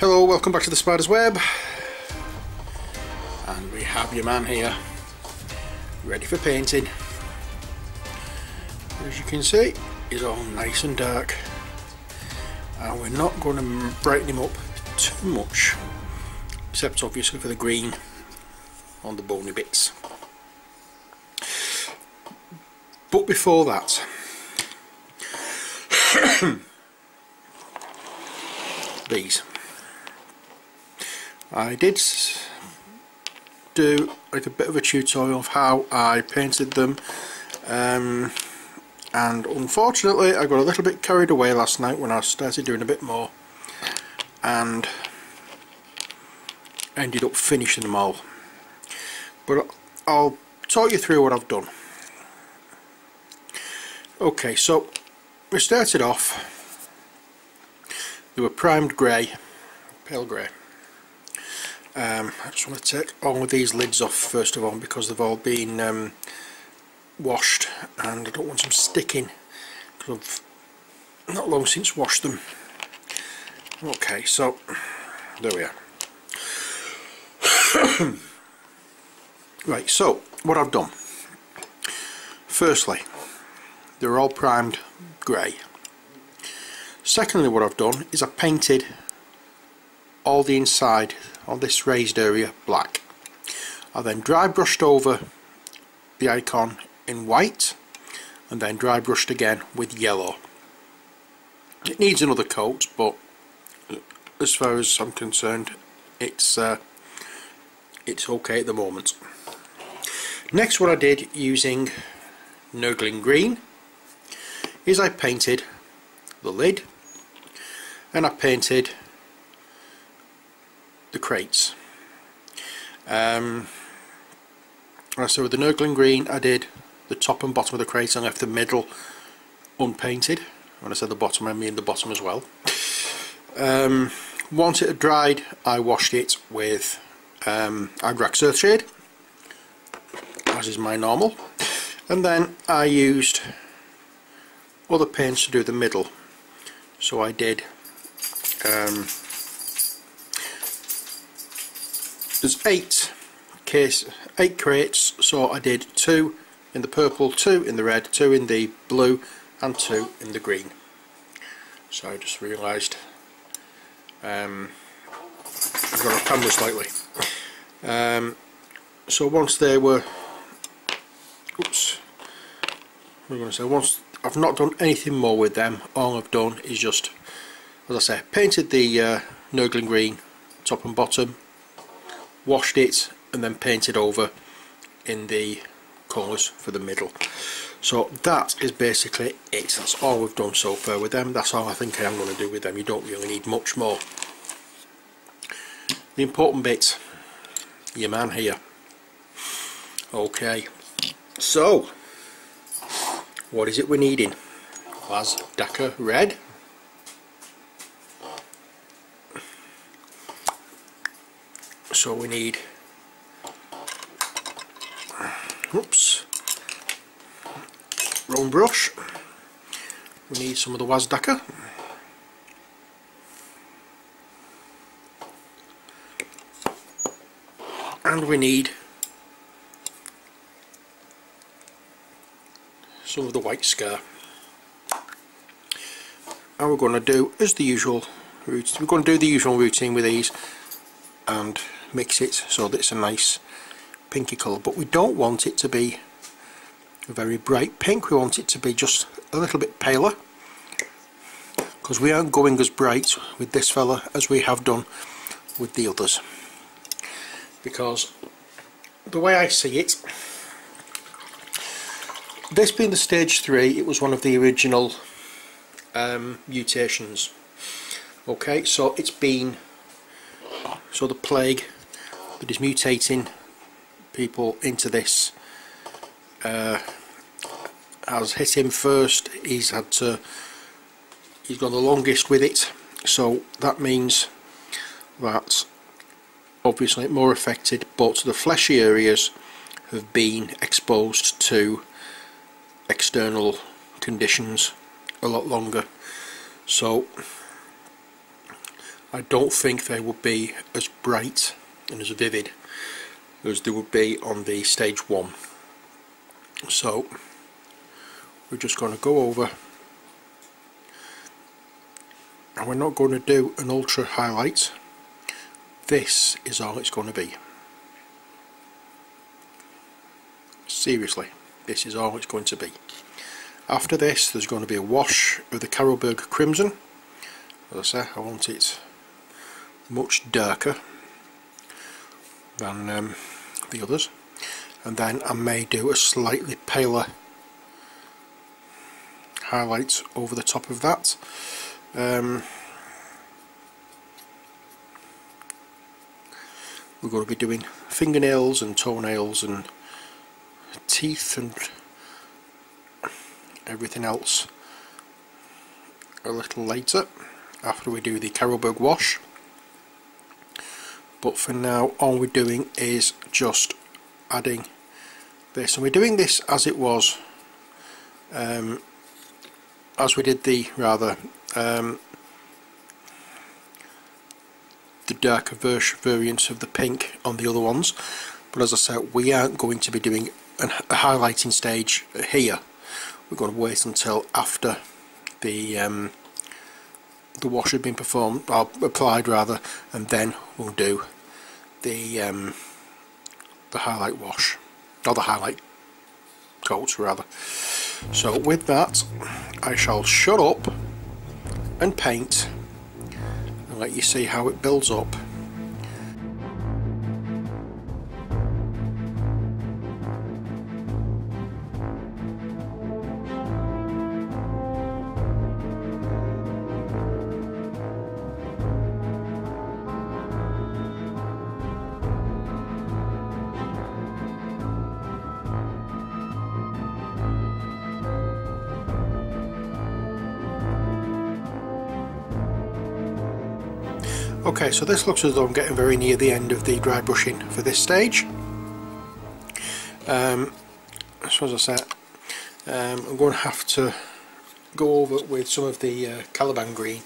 Hello, welcome back to the Spider's Web. And we have your man here, ready for painting. As you can see, he's all nice and dark. And we're not going to brighten him up too much, except obviously for the green on the bony bits. But before that, these. I did do like a bit of a tutorial of how I painted them um, and unfortunately I got a little bit carried away last night when I started doing a bit more and ended up finishing them all. But I'll talk you through what I've done. Okay so we started off they were primed grey pale grey um, I just want to take all of these lids off first of all because they've all been um, washed and I don't want them sticking because I've not long since washed them. Okay so there we are. Right so what I've done. Firstly they're all primed grey. Secondly what I've done is I painted all the inside on this raised area black. I then dry brushed over the icon in white and then dry brushed again with yellow. It needs another coat but as far as I'm concerned it's uh, it's okay at the moment. Next what I did using Nurgling Green is I painted the lid and I painted the crates. Um, so with the Nurgling Green I did the top and bottom of the crate and left the middle unpainted. When I said the bottom I mean the bottom as well. Um, once it had dried I washed it with um, Agrax Earthshade as is my normal and then I used other paints to do the middle so I did um, there's eight case eight crates so I did two in the purple two in the red two in the blue and two in the green. So I just realised um, I've got a camera slightly. Um, so once they were oops I'm going to say? Once I've not done anything more with them all I've done is just as I say painted the uh, Nurgling green top and bottom washed it and then painted over in the colours for the middle. So that is basically it. That's all we've done so far with them. That's all I think I am going to do with them. You don't really need much more. The important bit your man here. Okay. So what is it we're needing? Was Dakka red so we need. Oops. Wrong brush. We need some of the Wazdakka and we need some of the white scar. And we're going to do as the usual we're going to do the usual routine with these and mix it so that it's a nice pinky colour. But we don't want it to be a very bright pink. We want it to be just a little bit paler because we aren't going as bright with this fella as we have done with the others. Because the way I see it this being the stage 3 it was one of the original um, mutations. Okay so it's been so the plague that is mutating people into this. Uh, has hit him first. He's had to he's gone the longest with it. So that means that obviously more affected but the fleshy areas have been exposed to external conditions a lot longer. So I don't think they would be as bright and as vivid as they would be on the stage 1 so we're just going to go over. And we're not going to do an ultra highlight this is all it's going to be. Seriously this is all it's going to be. After this there's going to be a wash of the Carroburg Crimson. As I say I want it much darker than um, the others. And then I may do a slightly paler highlight over the top of that. Um, we're going to be doing fingernails and toenails and teeth and everything else a little later after we do the Carroburg wash but for now all we're doing is just adding this. And we're doing this as it was um, as we did the rather um, the darker variant of the pink on the other ones. But as I said we aren't going to be doing a highlighting stage here. We're going to wait until after the um, the wash had been performed or applied rather and then we'll do the um, the highlight wash. Or the highlight coats rather. So with that I shall shut up and paint and let you see how it builds up Okay, so this looks as though I'm getting very near the end of the dry brushing for this stage. Um, so as I said, um, I'm going to have to go over with some of the uh, Caliban green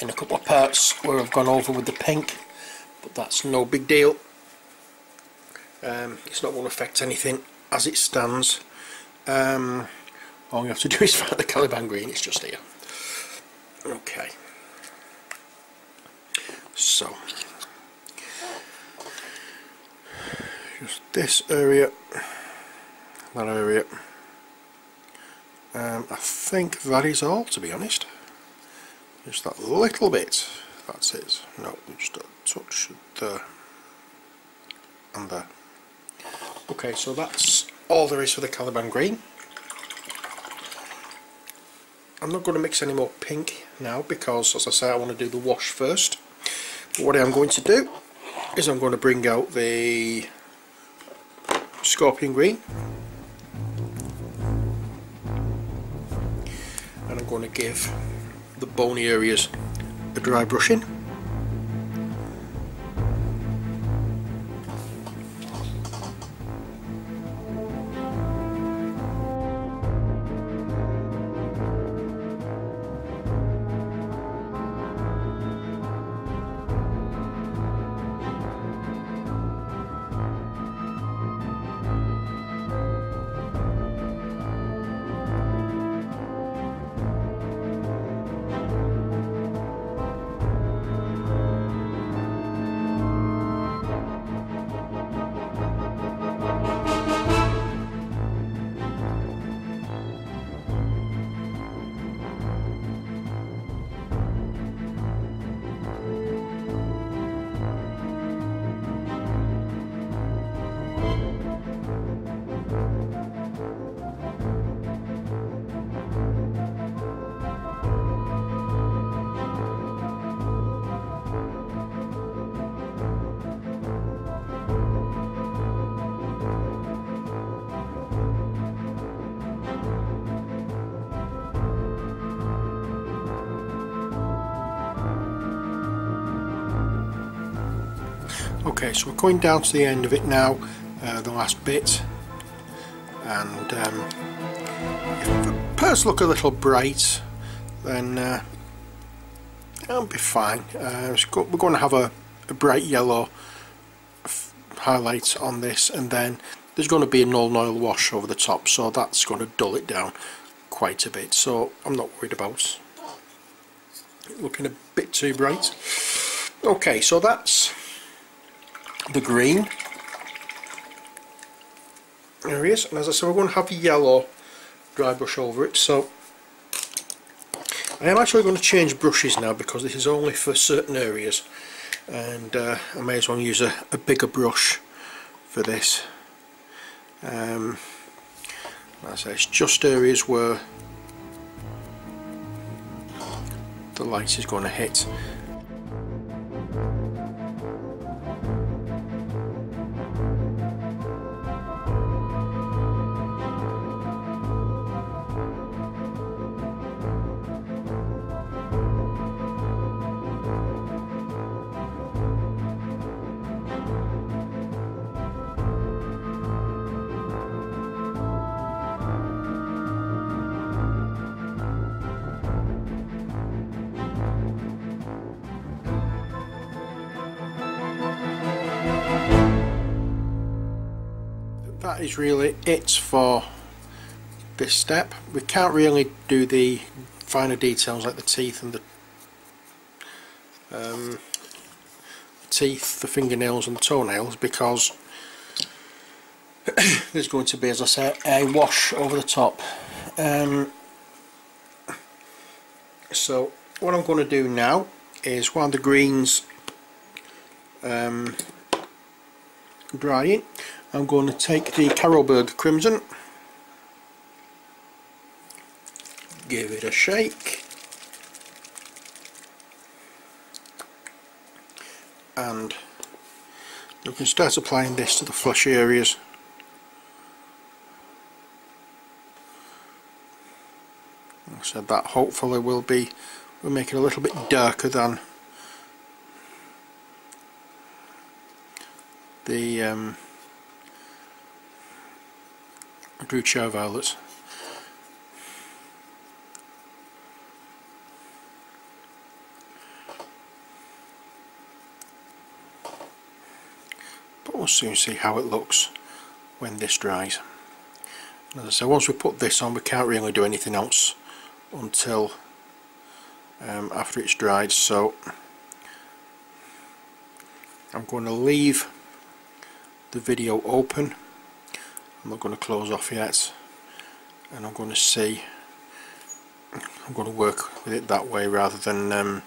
in a couple of parts where I've gone over with the pink, but that's no big deal. Um, it's not going to affect anything as it stands. Um, all you have to do is find the Caliban green, it's just here. Okay so just this area that area. Um, I think that is all to be honest. Just that little bit that's it. No just a touch there and there okay so that's all there is for the Caliban green. I'm not going to mix any more pink now because as I say I want to do the wash first what I'm going to do is I'm going to bring out the scorpion green. And I'm going to give the bony areas a dry brushing Okay, so we're going down to the end of it now, uh, the last bit, and um, if the parts look a little bright, then uh, that'll be fine. Uh, we're going to have a, a bright yellow highlight on this and then there's going to be a Nuln Oil wash over the top so that's going to dull it down quite a bit. So I'm not worried about it looking a bit too bright. Okay so that's the green. Is. And as I said we're going to have a yellow dry brush over it. So I am actually going to change brushes now because this is only for certain areas. And uh, I may as well use a, a bigger brush for this. Um, I say it's just areas where the light is going to hit is really it for this step. We can't really do the finer details like the teeth and the um, teeth, the fingernails and the toenails because there's going to be, as I said, a wash over the top. Um, so what I'm going to do now is while the greens um, drying I'm going to take the Carroburg Crimson. Give it a shake. And you can start applying this to the flush areas. I said that hopefully will be will make it a little bit darker than the um, Druchii violets. But we'll soon see how it looks when this dries. As I say, once we put this on we can't really do anything else until um, after it's dried so I'm going to leave the video open I'm not going to close off yet and I'm going to see I'm going to work with it that way rather than um,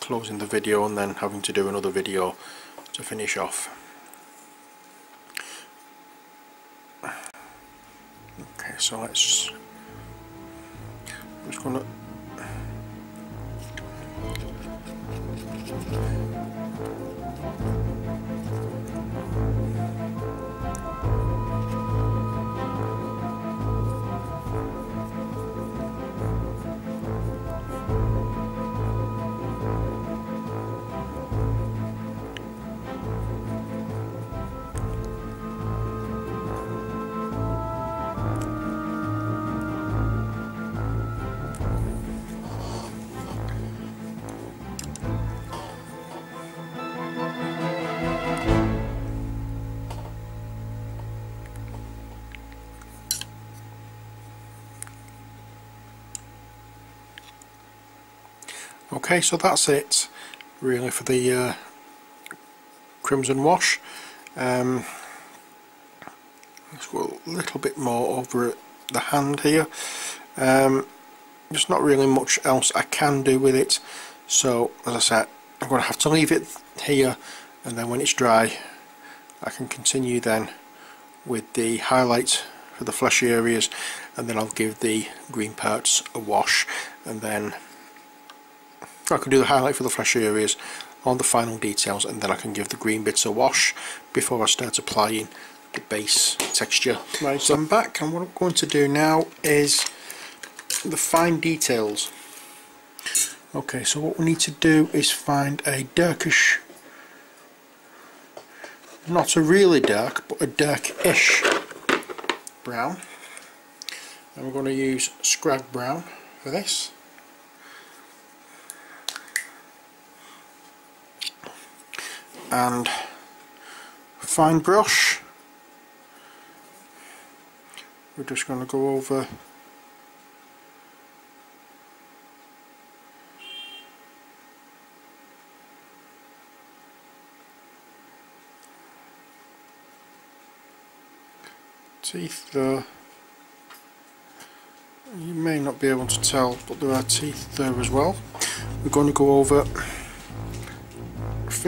closing the video and then having to do another video to finish off. Okay so let's I'm just going to Okay, so that's it really for the uh, crimson wash. Um, let's go a little bit more over the hand here. Um, there's not really much else I can do with it, so as I said, I'm going to have to leave it here and then when it's dry I can continue then with the highlights for the fleshy areas and then I'll give the green parts a wash and then I can do the highlight for the fleshy areas on the final details and then I can give the green bits a wash before I start applying the base texture. Right, so I'm back and what I'm going to do now is the fine details. Okay, so what we need to do is find a darkish, not a really dark, but a dark-ish brown. And we're going to use Skrag Brown for this. And fine brush. We're just going to go over teeth there you may not be able to tell but there are teeth there as well. We're going to go over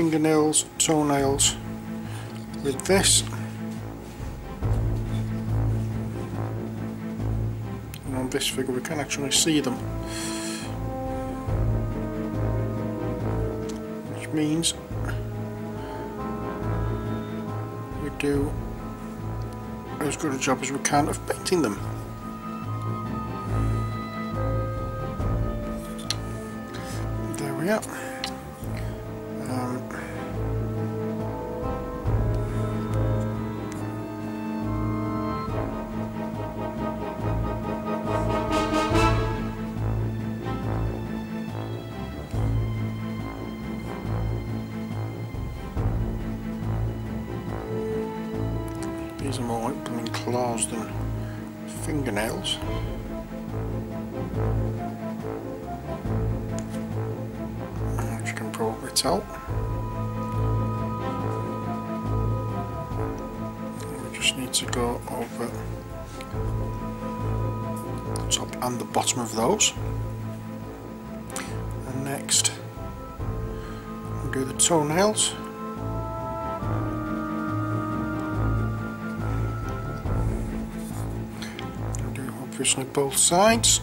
fingernails toenails with this and on this figure we can actually see them which means we do as good a job as we can of painting them. There we are. Fingernails. As you can probably tell. We just need to go over the top and the bottom of those. And next we'll do the toenails. Obviously both sides.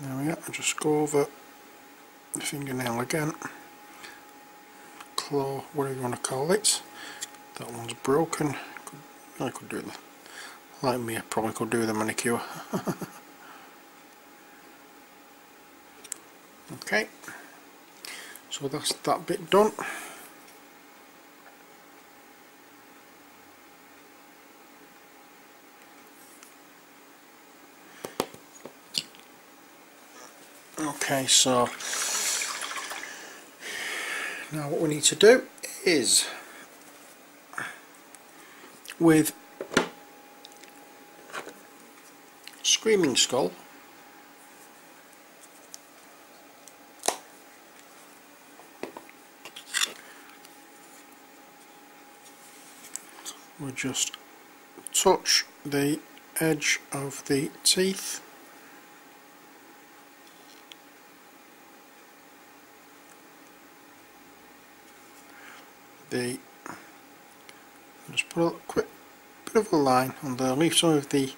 There we are, just go over the fingernail again. Claw, whatever you want to call it. That one's broken. I could do the like me, I probably could do the manicure. okay, so that's that bit done. Okay, so now what we need to do is with Screaming Skull just touch the edge of the teeth. The just put a quick bit of a line on there, leave some of the,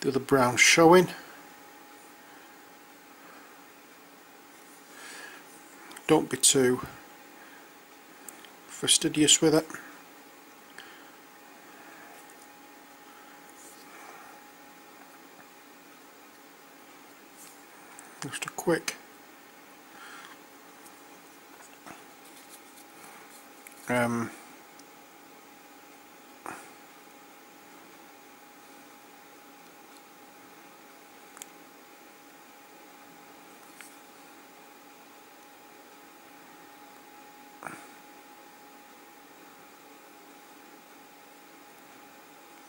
the other brown showing. Don't be too fastidious with it just a quick. Um,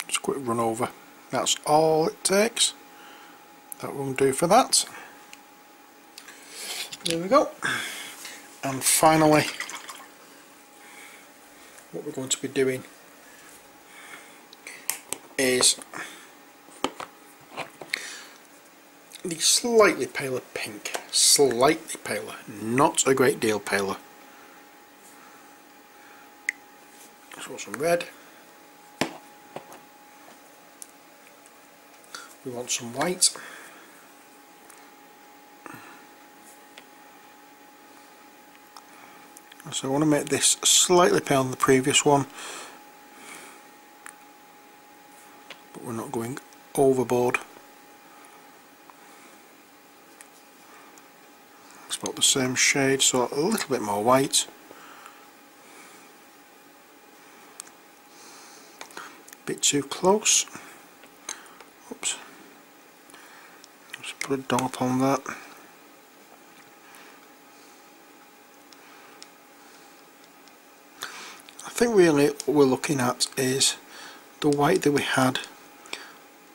just quick run over. That's all it takes. That will do for that there we go. And finally what we're going to be doing is the slightly paler pink slightly paler not a great deal paler. So some red. We want some white so I want to make this slightly paler than the previous one but we're not going overboard it's about the same shade so a little bit more white bit too close. Oops. Just put a dollop on that. Think really what we're looking at is the white that we had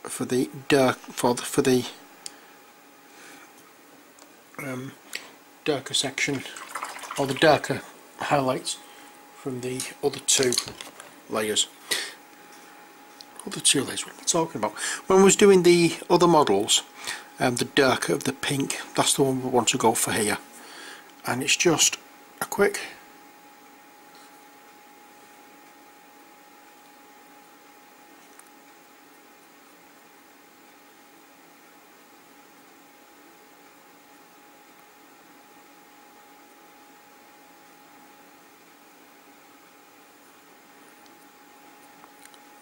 for the dark for the, for the um, darker section or the darker highlights from the other two layers. Other two layers, what am I talking about? When I was doing the other models, um, the darker of the pink, that's the one we want to go for here. And it's just a quick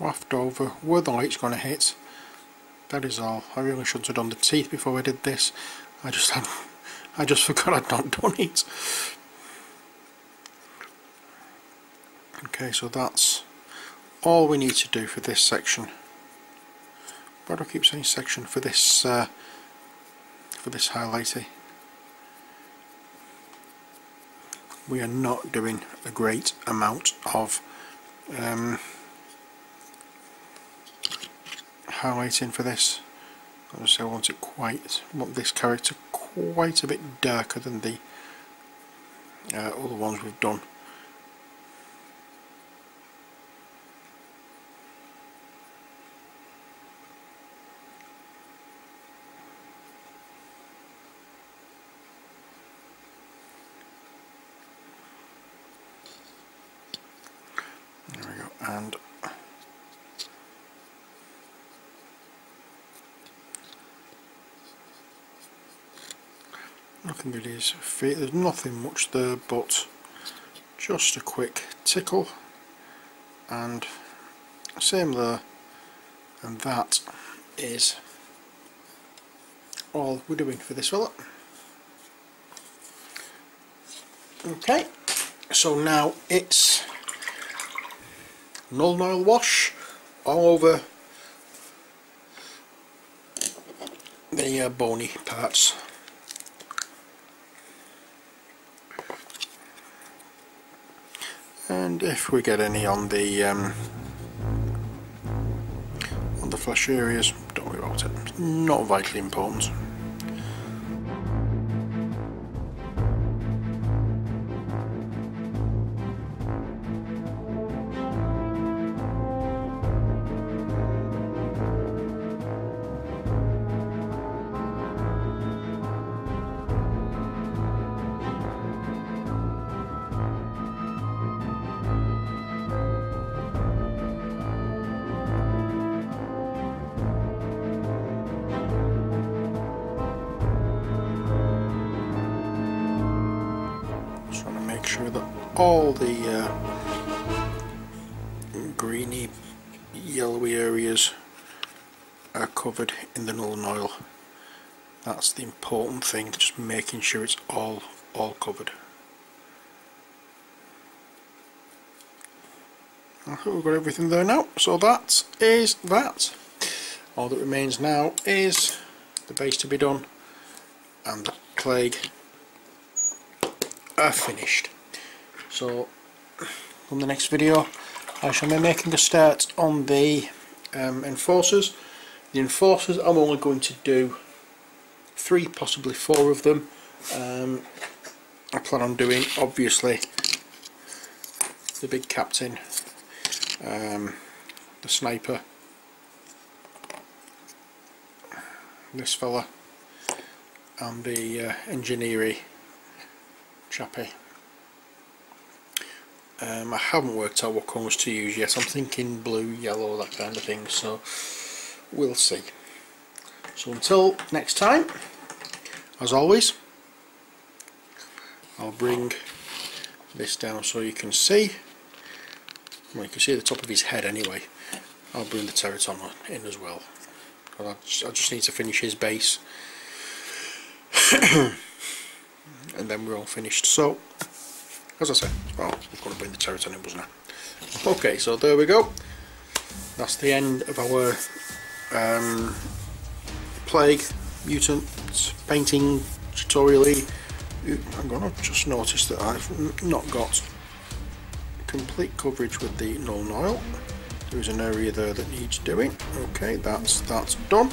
waft over where the light's going to hit. That is all. I really should have done the teeth before I did this. I just had I just forgot I'd not done it. Okay so that's all we need to do for this section. Do I keep saying section for this uh, for this highlighter we are not doing a great amount of um, highlighting for this. Obviously I want it quite, want this character quite a bit darker than the uh, other ones we've done. There we go, and nothing really is fit, there's nothing much there but just a quick tickle and same there and that is all we're doing for this fella. Okay, so now it's Nuln Oil wash all over the uh, bony parts. And if we get any on the um, on the flesh areas don't worry about it. Not vitally important all the uh, greeny yellowy areas are covered in the Nuln Oil. That's the important thing just making sure it's all all covered. I think we've got everything there now. So that is that. All that remains now is the base to be done and the plague are finished so on the next video I shall be making a start on the um, enforcers. The enforcers I'm only going to do three possibly four of them. Um, I plan on doing obviously the big captain um, the sniper this fella and the uh, engineering chappy um, I haven't worked out what colours to use yet. I'm thinking blue, yellow, that kind of thing. So we'll see. So until next time, as always, I'll bring this down so you can see. Well, you can see the top of his head anyway. I'll bring the Teratoma in as well. I just need to finish his base. and then we're all finished. So as I said, well, going to bring the wasn't? Okay, so there we go. that's the end of our um, plague mutant painting tutorial I'm going to just notice that I've not got complete coverage with the Nuln Oil there's an area there that needs doing. Okay that's that's done.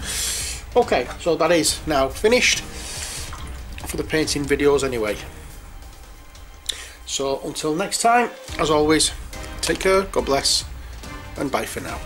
Okay so that is now finished for the painting videos anyway so until next time as always take care God bless and bye for now